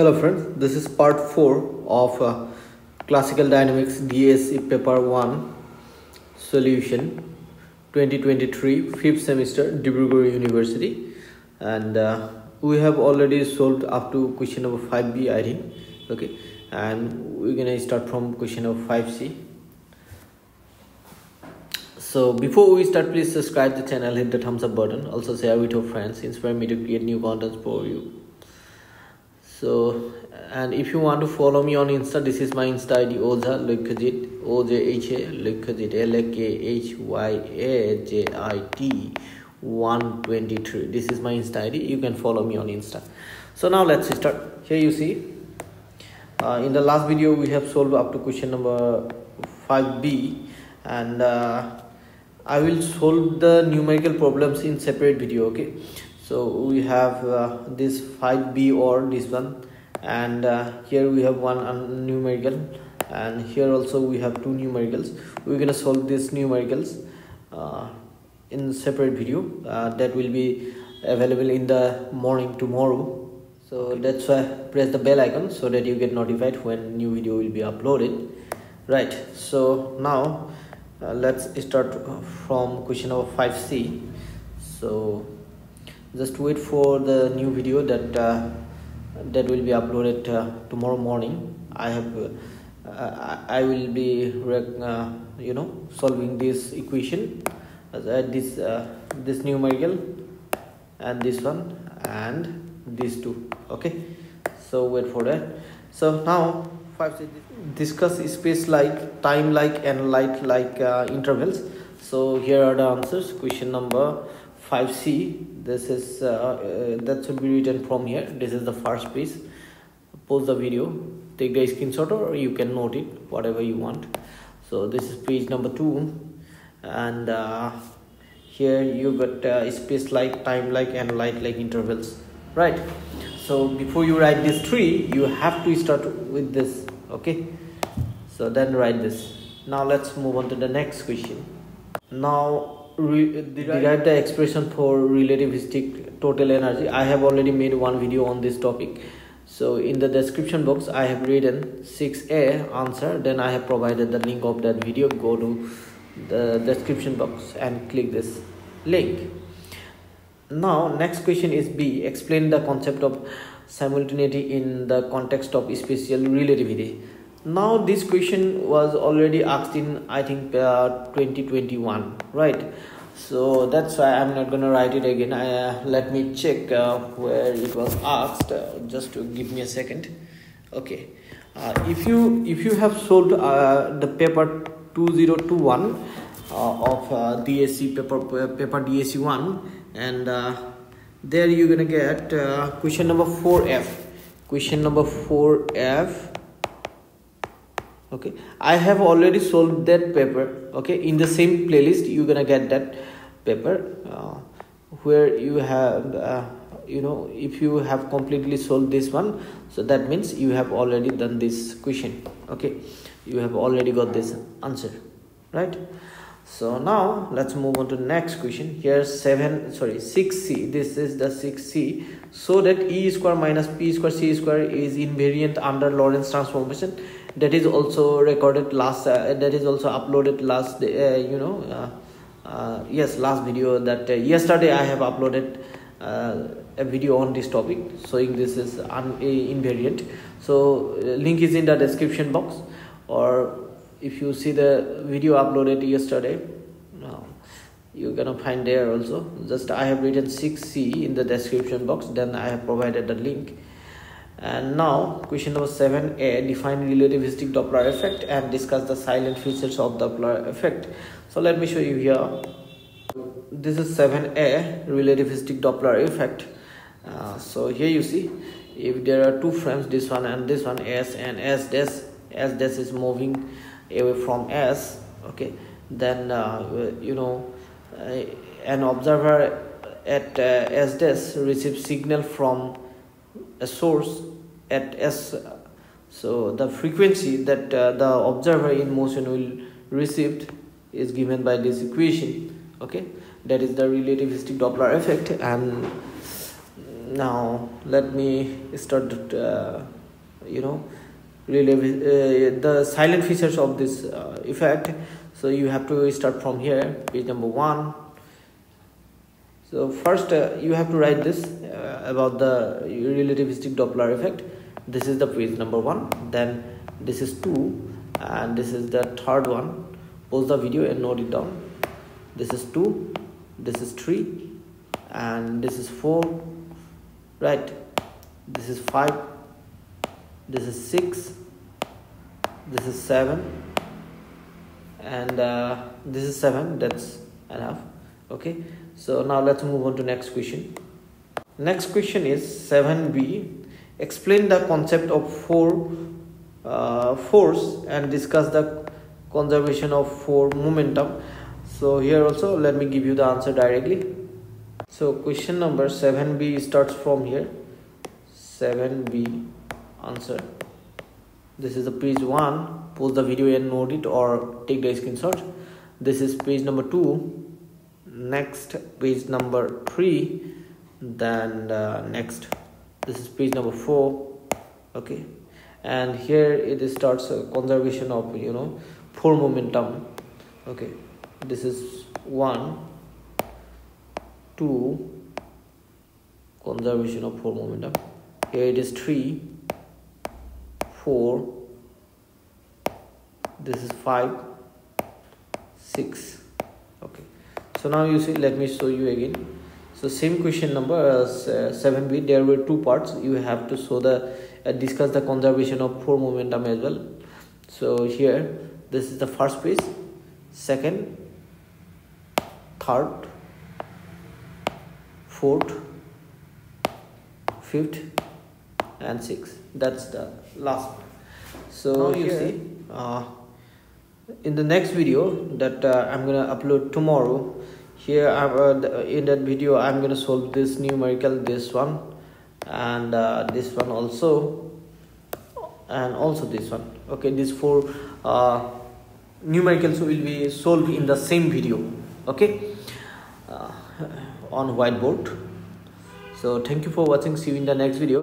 Hello friends, this is part 4 of uh, Classical Dynamics DSC paper 1 solution 2023 5th semester Dibrugarh University. And uh, we have already solved up to question number 5b I think. Okay. And we're gonna start from question number 5c so before we start please subscribe the channel hit the thumbs up button. Also share with your friends inspire me to create new contents for you so and if you want to follow me on insta this is my insta id ojha lakhyajit o j h a lakhyajit l a k h y a j i t 123 this is my insta id you can follow me on insta. So now let's start. Here you see uh, in the last video we have solved up to question number 5b and uh, i will solve the numerical problems in separate video okay so we have uh, this 5b or this one and uh, here we have one numerical and here also we have two numericals. We're gonna solve these numericals uh, in separate video uh, that will be available in the morning tomorrow. So that's why press the bell icon so that you get notified when new video will be uploaded. Right so now uh, let's start from question number 5c so just wait for the new video that uh, that will be uploaded uh, tomorrow morning. I have uh, i will be uh, you know solving this equation. Uh, this uh, this numerical and this one and these two. Okay? So wait for that. So now five discuss space like time like and light like intervals. So here are the answers. Question number 5c this is uh, uh, that should be written from here. This is the first piece. Pause the video. Take the screenshot or you can note it whatever you want. So this is page number two. And uh, here you got uh, space like time like and light like intervals. Right. So before you write this tree you have to start with this. Okay? So then write this. Now let's move on to the next question. Now derive the expression for relativistic total energy? I have already made one video on this topic. So in the description box i have written 6a answer. Then i have provided the link of that video. Go to the description box and click this link. Now next question is b. Explain the concept of simultaneity in the context of special relativity now this question was already asked in i think uh, 2021 right? So that's why i'm not gonna write it again. I, uh, let me check uh, where it was asked. Uh, just to give me a second. Okay. Uh, if you if you have solved uh, the paper 2021 of DSC paper paper DSC 1 and there you're gonna get question number 4f question number 4f okay. I have already solved that paper. Okay. In the same playlist you're gonna get that paper uh, where you have uh, you know if you have completely solved this one so that means you have already done this question. Okay. You have already got this answer. Right? So now let's move on to next question. Here 7 sorry 6c this is the 6c so that e square minus p square c square is invariant under lorentz transformation that is also recorded last uh, that is also uploaded last uh, you know uh, uh, yes last video that uh, yesterday i have uploaded uh, a video on this topic showing this is un invariant. So link is in the description box or if you see the video uploaded yesterday you're gonna find there also. Just i have written 6c in the description box then i have provided the link and now question number 7a define relativistic doppler effect and discuss the silent features of doppler effect. So let me show you here. This is 7a relativistic doppler effect. Uh, so here you see if there are two frames this one and this one s and s this s this is moving away from s okay? Then uh, you know uh, an observer at uh, s this receives signal from a source at s so the frequency that uh, the observer in motion will receive is given by this equation okay? That is the relativistic doppler effect and now let me start uh, you know really uh, the silent features of this uh, effect. So you have to start from here page number one so first uh, you have to write this uh, about the relativistic doppler effect. This is the page number one. Then this is two and this is the third one. Pause the video and note it down. This is two this is three and this is four right? This is five this is six this is seven and uh, this is seven that's enough okay so now let's move on to next question. Next question is 7b explain the concept of four uh, force and discuss the conservation of four momentum. So here also let me give you the answer directly. So question number 7b starts from here. 7b answer. This is the page 1 pause the video and note it or take the screenshot. This is page number 2 next page number 3 then uh, next. This is page number 4 okay? And here it starts conservation of you know four momentum okay? This is 1 2 conservation of four momentum. Here it is 3 4 this is 5 6 okay so now you see let me show you again. So same question number as uh, 7b there were two parts. You have to show the uh, discuss the conservation of four momentum as well. So here this is the first piece second third fourth fifth and sixth. That's the last so now you see. uh, in the next video that uh, i'm gonna upload tomorrow here uh, in that video i'm gonna solve this numerical this one and uh, this one also and also this one. Okay these four uh, numericals will be solved in the same video okay? Uh, on whiteboard. So thank you for watching. See you in the next video